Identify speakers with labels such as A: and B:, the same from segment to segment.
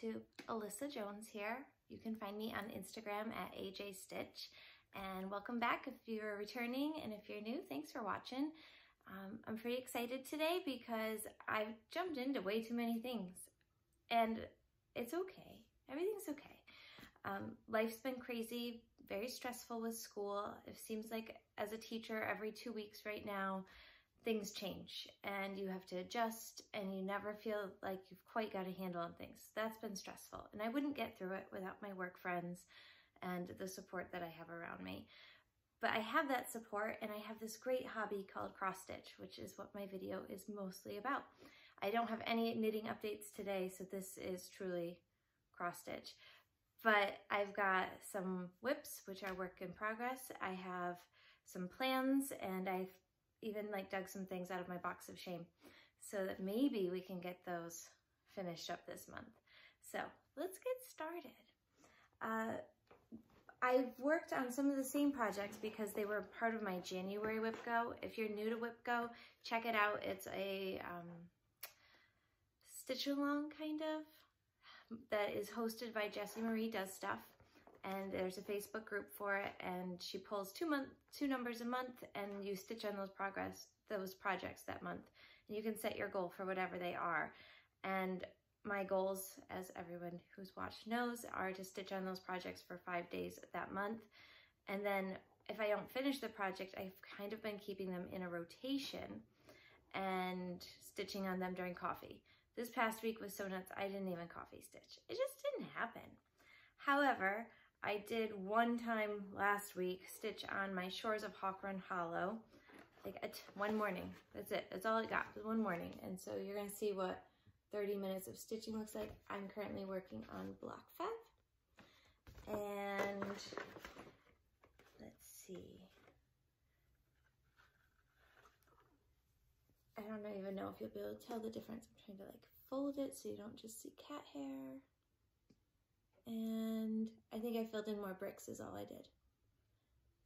A: to Alissa Jones here. You can find me on Instagram at AJ Stitch. And welcome back if you're returning and if you're new, thanks for watching. Um, I'm pretty excited today because I've jumped into way too many things and it's okay. Everything's okay. Um, life's been crazy, very stressful with school. It seems like as a teacher every two weeks right now, things change and you have to adjust and you never feel like you've quite got a handle on things. That's been stressful and I wouldn't get through it without my work friends and the support that I have around me. But I have that support and I have this great hobby called cross stitch, which is what my video is mostly about. I don't have any knitting updates today, so this is truly cross stitch. But I've got some WIPs, which are work in progress. I have some plans and I've even like dug some things out of my box of shame so that maybe we can get those finished up this month. So let's get started. Uh, I've worked on some of the same projects because they were part of my January WIP Go. If you're new to WIP Go, check it out. It's a um, stitch along kind of that is hosted by Jessie Marie Does Stuff and there's a Facebook group for it and she pulls two month two numbers a month and you stitch on those progress those projects that month. And you can set your goal for whatever they are. And my goals as everyone who's watched knows are to stitch on those projects for five days that month. And then if I don't finish the project I've kind of been keeping them in a rotation and stitching on them during coffee. This past week was so nuts I didn't even coffee stitch. It just didn't happen. However, I did one time last week stitch on my Shores of Hawk Run Hollow, like one morning. That's it. That's all it got was one morning. And so you're gonna see what 30 minutes of stitching looks like. I'm currently working on block five. And let's see. I don't even know if you'll be able to tell the difference. I'm trying to like fold it so you don't just see cat hair. And I think I filled in more bricks is all I did.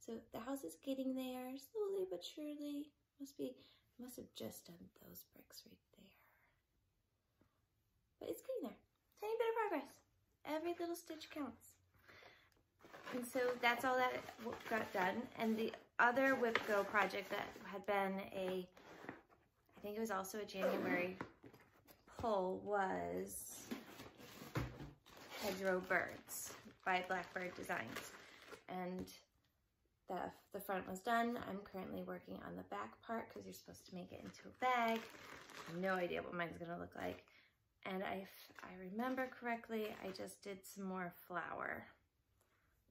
A: So the house is getting there slowly but surely. Must be, must have just done those bricks right there. But it's getting there. Tiny bit of progress. Every little stitch counts. And so that's all that got done. And the other WIP Go project that had been a, I think it was also a January pull was Hedgerow Birds by Blackbird Designs. And the, the front was done. I'm currently working on the back part because you're supposed to make it into a bag. No idea what mine's gonna look like. And if I remember correctly, I just did some more flower.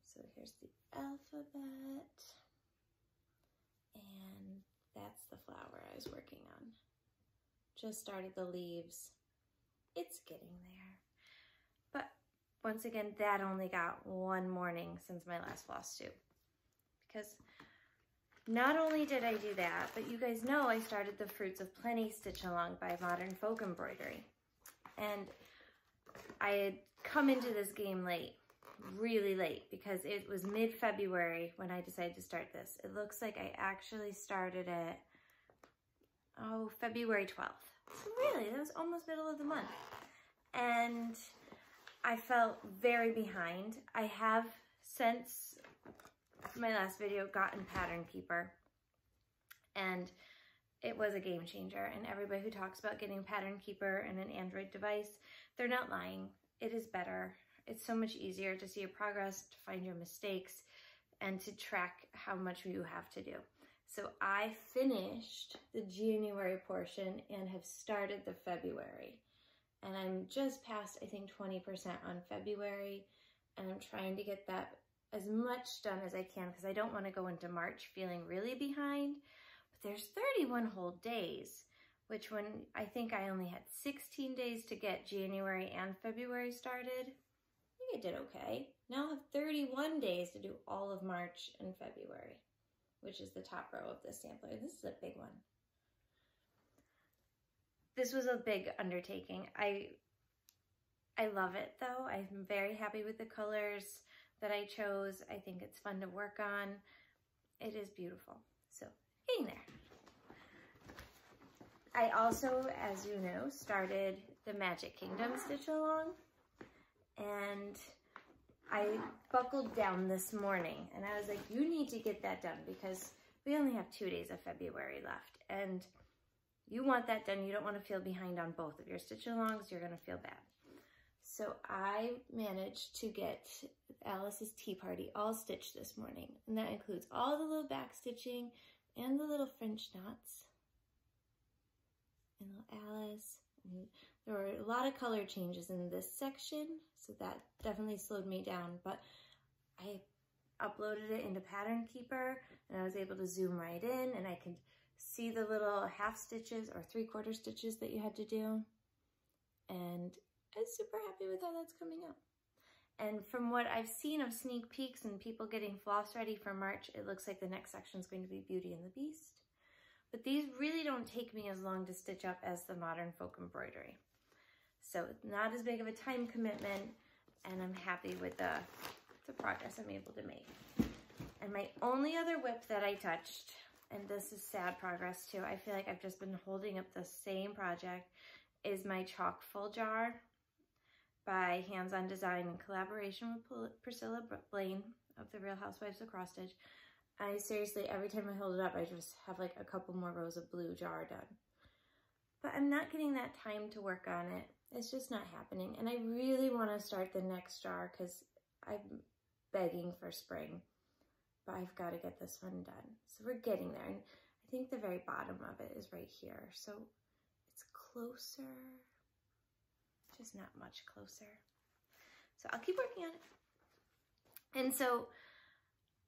A: So here's the alphabet. And that's the flower I was working on. Just started the leaves. It's getting there. Once again, that only got one morning since my last floss tube. Because not only did I do that, but you guys know I started the Fruits of Plenty Stitch Along by Modern Folk Embroidery. And I had come into this game late, really late, because it was mid-February when I decided to start this. It looks like I actually started it, oh, February 12th. So really, that was almost middle of the month. And I felt very behind. I have since my last video gotten Pattern Keeper and it was a game changer and everybody who talks about getting Pattern Keeper and an Android device, they're not lying. It is better. It's so much easier to see your progress, to find your mistakes, and to track how much you have to do. So I finished the January portion and have started the February and I'm just past, I think, 20% on February, and I'm trying to get that as much done as I can because I don't want to go into March feeling really behind. But there's 31 whole days, which when I think I only had 16 days to get January and February started, I think I did okay. Now I have 31 days to do all of March and February, which is the top row of this sampler. This is a big one this was a big undertaking. I I love it though. I'm very happy with the colors that I chose. I think it's fun to work on. It is beautiful. So getting there. I also, as you know, started the Magic Kingdom Stitch Along. and I buckled down this morning and I was like, you need to get that done because we only have two days of February left and you want that done. You don't want to feel behind on both of your stitch alongs. You're going to feel bad. So I managed to get Alice's Tea Party all stitched this morning. And that includes all the little back stitching and the little French knots. And little Alice. And there were a lot of color changes in this section, so that definitely slowed me down. But I uploaded it into Pattern Keeper, and I was able to zoom right in, and I could see the little half stitches or three quarter stitches that you had to do. And I'm super happy with how that's coming out. And from what I've seen of sneak peeks and people getting floss ready for March, it looks like the next section is going to be Beauty and the Beast. But these really don't take me as long to stitch up as the modern folk embroidery. So it's not as big of a time commitment, and I'm happy with the, the progress I'm able to make. And my only other WIP that I touched, and this is sad progress too, I feel like I've just been holding up the same project, is my chalk full jar by Hands On Design in collaboration with Priscilla Blain of the Real Housewives of Cross Stitch. I seriously, every time I hold it up, I just have like a couple more rows of blue jar done. But I'm not getting that time to work on it. It's just not happening. And I really want to start the next jar because I'm begging for spring. But I've got to get this one done. So we're getting there. And I think the very bottom of it is right here. So it's closer just not much closer. So I'll keep working on it. And so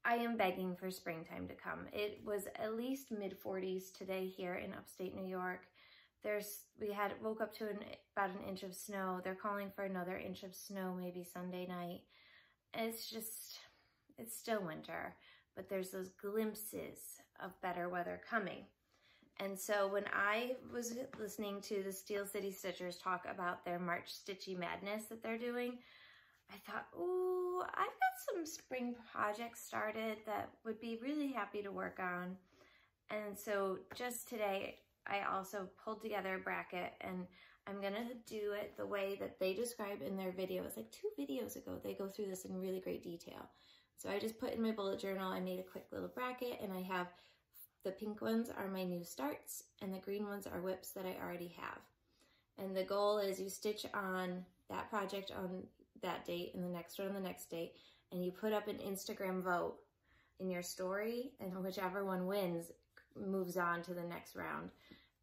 A: I am begging for springtime to come. It was at least mid 40s today here in upstate New York. There's, we had woke up to an, about an inch of snow. They're calling for another inch of snow maybe Sunday night. It's just, it's still winter, but there's those glimpses of better weather coming. And so when I was listening to the Steel City Stitchers talk about their March Stitchy Madness that they're doing, I thought, ooh, I've got some spring projects started that would be really happy to work on. And so just today, I also pulled together a bracket and I'm gonna do it the way that they describe in their video. It's like two videos ago, they go through this in really great detail. So I just put in my bullet journal, I made a quick little bracket and I have the pink ones are my new starts and the green ones are WIPs that I already have. And the goal is you stitch on that project on that date and the next one on the next date and you put up an Instagram vote in your story and whichever one wins moves on to the next round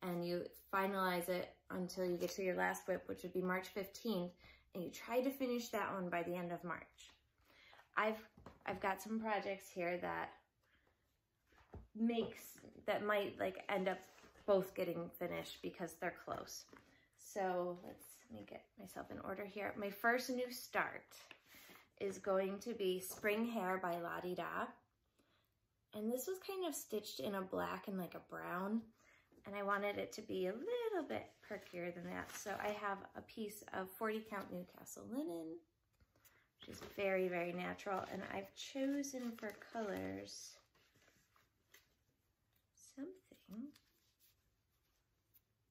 A: and you finalize it until you get to your last WIP, which would be March 15th and you try to finish that one by the end of March. I've I've got some projects here that makes that might like end up both getting finished because they're close. So let's let me get myself in order here. My first new start is going to be Spring Hare by La-D-Da. And this was kind of stitched in a black and like a brown. And I wanted it to be a little bit perkier than that. So I have a piece of 40 count Newcastle linen, which is very, very natural. And I've chosen for colors something.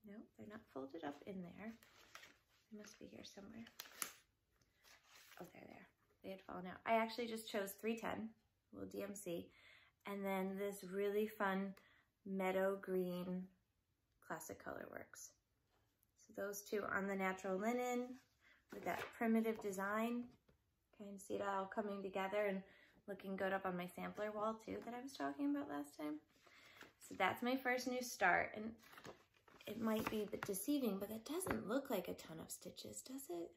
A: No, they're not folded up in there. They must be here somewhere. Oh, they're there. They had fallen out. I actually just chose 310, little DMC, and then this really fun meadow green classic color works. So those two on the natural linen with that primitive design. Kind of see it all coming together and looking good up on my sampler wall too that I was talking about last time. So that's my first new start. And it might be deceiving, but it doesn't look like a ton of stitches, does it?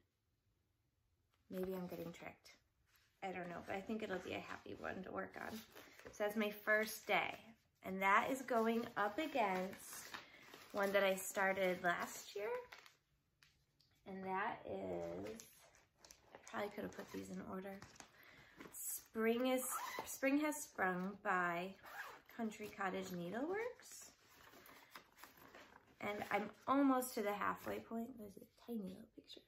A: Maybe I'm getting tricked. I don't know, but I think it'll be a happy one to work on. So that's my first day. And that is going up against one that I started last year. And that is, I probably could have put these in order. Spring is Spring Has Sprung by Country Cottage Needleworks. And I'm almost to the halfway point. There's a tiny little picture.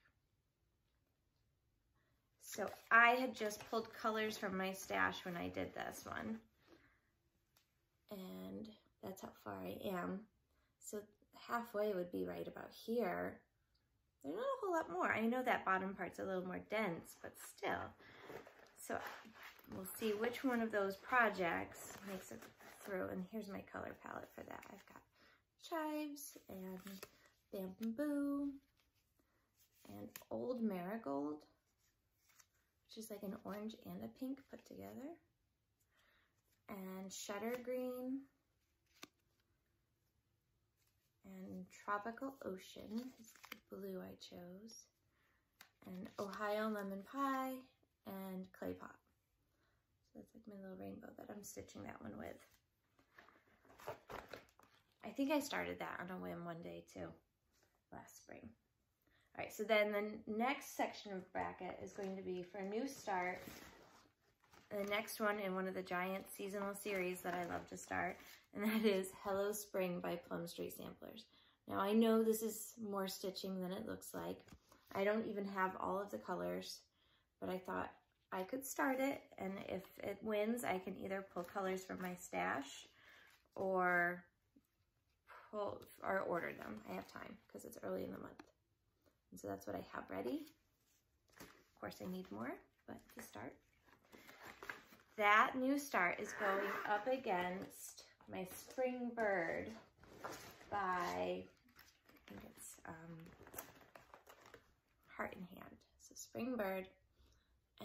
A: So I had just pulled colors from my stash when I did this one. And that's how far I am. So halfway would be right about here. Not a whole lot more. I know that bottom part's a little more dense, but still. So we'll see which one of those projects makes it through. And here's my color palette for that. I've got chives and bamboo and old marigold, which is like an orange and a pink put together. And shutter green and tropical ocean is the blue I chose. And Ohio lemon pie and clay pot. So that's like my little rainbow that I'm stitching that one with. I think I started that on a whim one day too, last spring. All right, so then the next section of bracket is going to be for a new start. The next one in one of the giant seasonal series that I love to start, and that is Hello Spring by Plum Street Samplers. Now I know this is more stitching than it looks like. I don't even have all of the colors, but I thought I could start it, and if it wins, I can either pull colors from my stash or pull or order them. I have time because it's early in the month. And so that's what I have ready. Of course, I need more, but to start. That new start is going up against my Spring Bird by, I think it's um, Heart in Hand. So Spring Bird,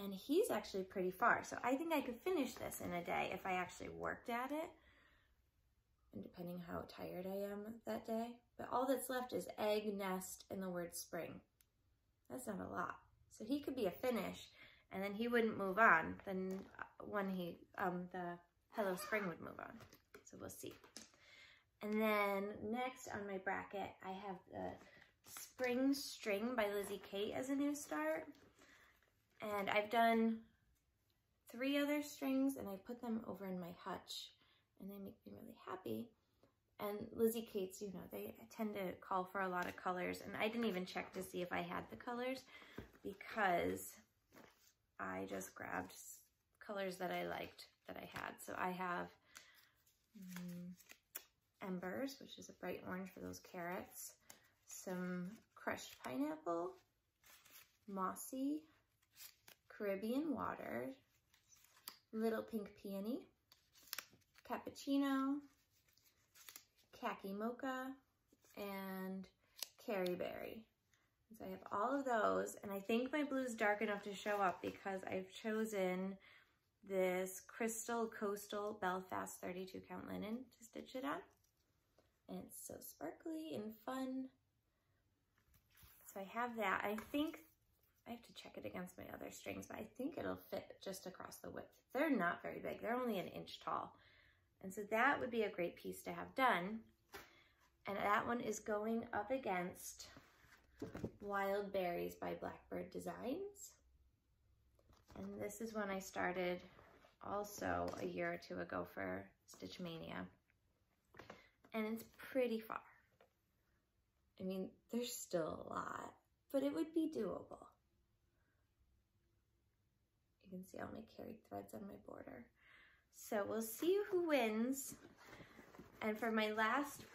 A: and he's actually pretty far. So I think I could finish this in a day if I actually worked at it and depending how tired I am that day. But all that's left is egg, nest, and the word spring. That's not a lot. So he could be a finish, and then he wouldn't move on. Then when he, um, the Hello Spring would move on. So we'll see. And then next on my bracket, I have the Spring String by Lizzie Kate as a new start. And I've done three other strings and I put them over in my hutch and they make me really happy. And Lizzie Kate's, you know, they tend to call for a lot of colors. And I didn't even check to see if I had the colors because I just grabbed colors that I liked that I had. So I have um, Embers, which is a bright orange for those carrots, some crushed pineapple, mossy, Caribbean water, little pink peony, cappuccino, khaki mocha, and Cari berry. So I have all of those, and I think my blue is dark enough to show up because I've chosen this Crystal Coastal Belfast 32 count linen to stitch it on. And it's so sparkly and fun. So I have that. I think, I have to check it against my other strings, but I think it'll fit just across the width. They're not very big. They're only an inch tall. And so that would be a great piece to have done. And that one is going up against Wild Berries by Blackbird Designs. And this is when I started also a year or two ago for Stitch Mania. And it's pretty far. I mean, there's still a lot, but it would be doable. You can see all my carried threads on my border. So we'll see who wins. And for my last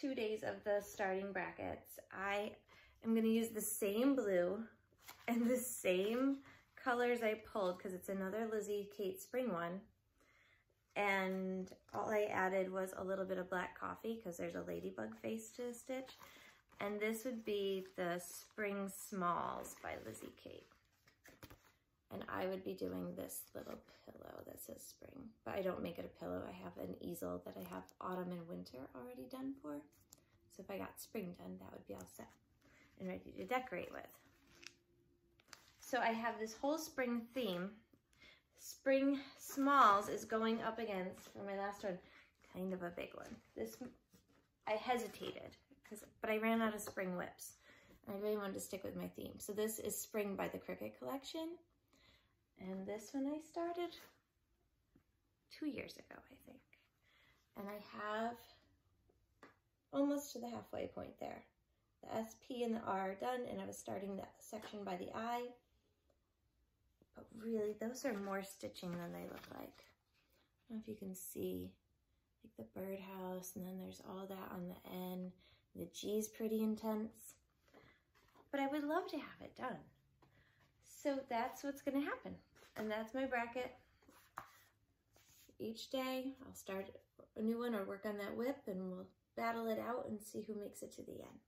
A: two days of the starting brackets, I am going to use the same blue and the same colors I pulled because it's another Lizzie Kate Spring one. And all I added was a little bit of black coffee because there's a ladybug face to stitch. And this would be the Spring Smalls by Lizzie Kate. And I would be doing this little pillow that says spring, but I don't make it a pillow. I have an easel that I have autumn and winter already done for. So if I got spring done, that would be all set and ready to decorate with. So I have this whole spring theme. Spring Smalls is going up against, for my last one, kind of a big one. This, I hesitated, because but I ran out of spring WIPs. I really wanted to stick with my theme. So this is Spring by the Cricket Collection. And this one I started two years ago, I think. And I have almost to the halfway point there. The SP and the R are done, and I was starting that section by the I. But really, those are more stitching than they look like. I don't know if you can see like the birdhouse, and then there's all that on the N. The G is pretty intense. but I would love to have it done. So that's what's gonna happen. And that's my bracket. Each day I'll start a new one or work on that WIP and we'll battle it out and see who makes it to the end.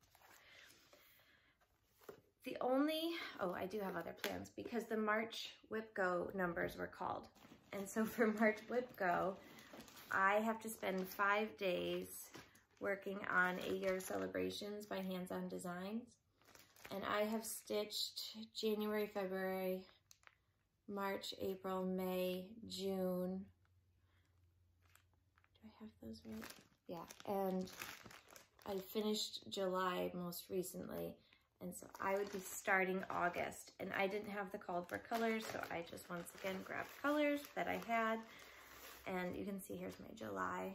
A: The only, oh, I do have other plans because the March WIP Go numbers were called. And so for March WIP Go, I have to spend five days working on a year of celebrations by Hands On Designs. And I have stitched January, February, March, April, May, June. Do I have those right? Yeah, and I finished July most recently. And so I would be starting August and I didn't have the called for colors. So I just once again grabbed colors that I had and you can see here's my July.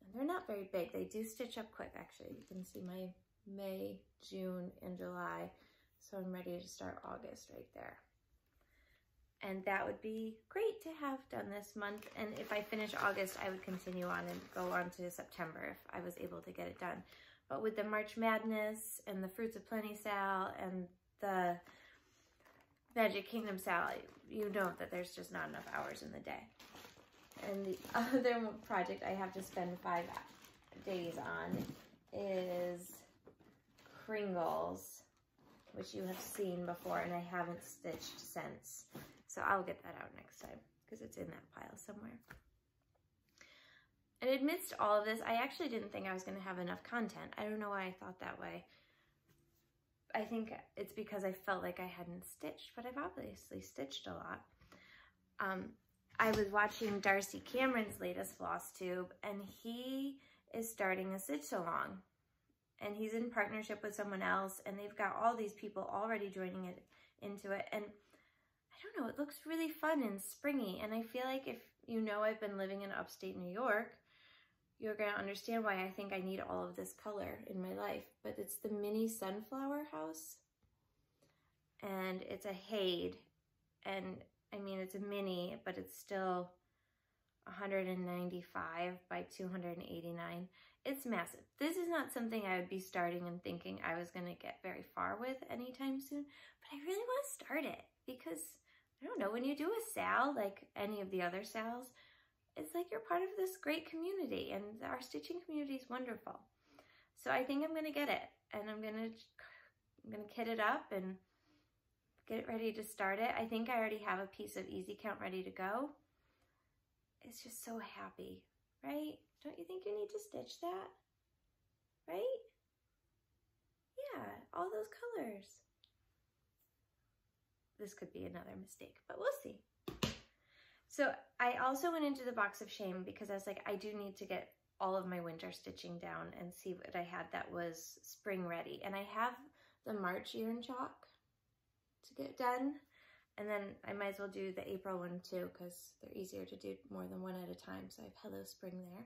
A: And they're not very big. They do stitch up quick actually. You can see my May, June, and July. So I'm ready to start August right there. And that would be great to have done this month. And if I finish August, I would continue on and go on to September if I was able to get it done. But with the March Madness and the Fruits of Plenty sale and the Magic Kingdom sale, you know that there's just not enough hours in the day. And the other project I have to spend five days on is Kringles, which you have seen before and I haven't stitched since. So I'll get that out next time because it's in that pile somewhere. And amidst all of this, I actually didn't think I was going to have enough content. I don't know why I thought that way. I think it's because I felt like I hadn't stitched, but I've obviously stitched a lot. Um, I was watching Darcy Cameron's latest floss tube, and he is starting a stitch along. And he's in partnership with someone else, and they've got all these people already joining it into it. And I don't know, it looks really fun and springy. And I feel like if you know I've been living in upstate New York, you're going to understand why I think I need all of this color in my life. But it's the mini sunflower house. And it's a HAED. And I mean, it's a mini, but it's still 195 by 289. It's massive. This is not something I would be starting and thinking I was going to get very far with anytime soon. But I really want to start it because, I don't know, when you do a sal, like any of the other sals, it's like you're part of this great community and our stitching community is wonderful. So I think I'm to get it and I'm to I'm to kit it up and get it ready to start it. I think I already have a piece of easy count ready to go. It's just so happy, right? Don't you think you need to stitch that? Right? Yeah, all those colors. This could be another mistake, but we'll see. So I also went into the box of shame because I was like, I do need to get all of my winter stitching down and see what I had that was spring ready. And I have the March yarn chalk to get done. And then I might as well do the April one too because they're easier to do more than one at a time. So I have Hello Spring there.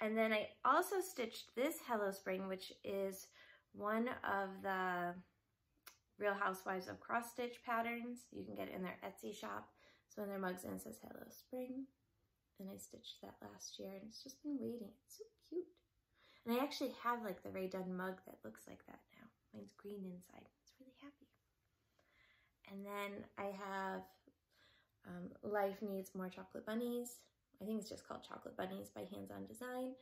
A: And then I also stitched this Hello Spring, which is one of the Real Housewives of Cross Stitch patterns. You can get it in their Etsy shop. So on their mugs and it says Hello Spring. And I stitched that last year and it's just been waiting. It's so cute. And I actually have like the Rae Dunn mug that looks like that now. Mine's green inside. It's really happy. And then I have um, Life Needs More Chocolate Bunnies. I think it's just called Chocolate Bunnies by Hands On Design.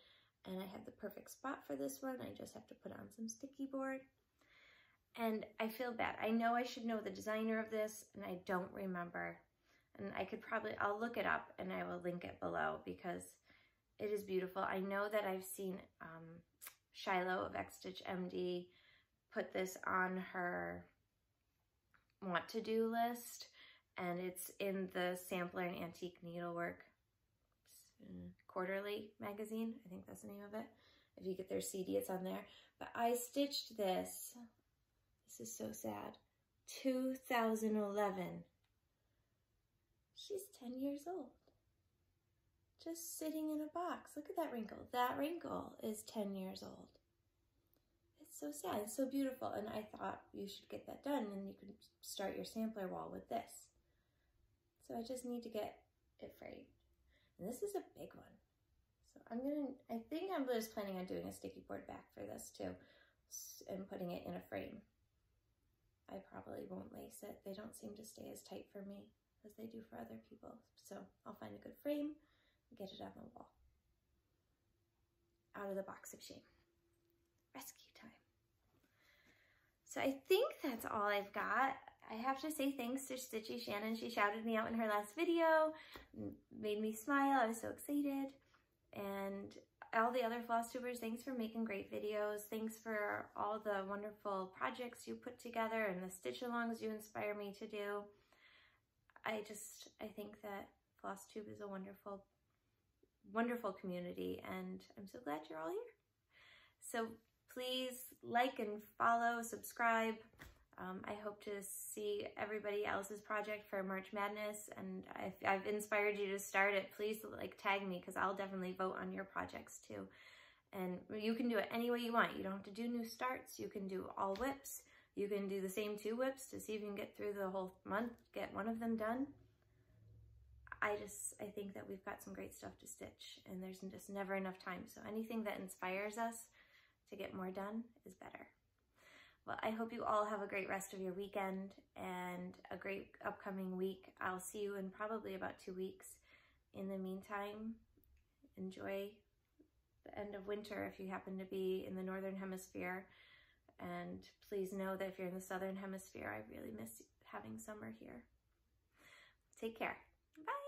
A: And I have the perfect spot for this one. I just have to put on some sticky board. And I feel bad. I know I should know the designer of this, and I don't remember and I could probably, I'll look it up and I will link it below because it is beautiful. I know that I've seen um, Shiloh of X Stitch MD put this on her want to do list and it's in the Sampler and Antique Needlework Quarterly magazine. I think that's the name of it. If you get their CD, it's on there. But I stitched this, this is so sad, 2011 She's 10 years old. Just sitting in a box. Look at that wrinkle. That wrinkle is 10 years old. It's so sad. It's so beautiful. And I thought you should get that done and you can start your sampler wall with this. So I just need to get it framed. And this is a big one. So I'm to, I think I'm just planning on doing a sticky board back for this too. and putting it in a frame. I probably won't lace it. They don't seem to stay as tight for me as they do for other people. So I'll find a good frame and get it on the wall. Out of the box of shame. Rescue time. So I think that's all I've got. I have to say thanks to Stitchy Shannon. She shouted me out in her last video, made me smile. I was so excited. And all the other floss tubers, thanks for making great videos. Thanks for all the wonderful projects you put together and the stitch alongs you inspire me to do. I just, I think that FlossTube is a wonderful, wonderful community and I'm so glad you're all here. So please like and follow, subscribe. Um, I hope to see everybody else's project for March Madness, and if I've inspired you to start it, please like tag me because I'll definitely vote on your projects too. And you can do it any way you want. You don't have to do new starts. You can do all WIPs. You can do the same two WIPs to see if you can get through the whole month, get one of them done. I just, I think that we've got some great stuff to stitch and there's just never enough time. So anything that inspires us to get more done is better. Well, I hope you all have a great rest of your weekend and a great upcoming week. I'll see you in probably about two weeks. In the meantime, enjoy the end of winter if you happen to be in the Northern Hemisphere. And please know that if you're in the Southern Hemisphere, I really miss having summer here. Take care. Bye.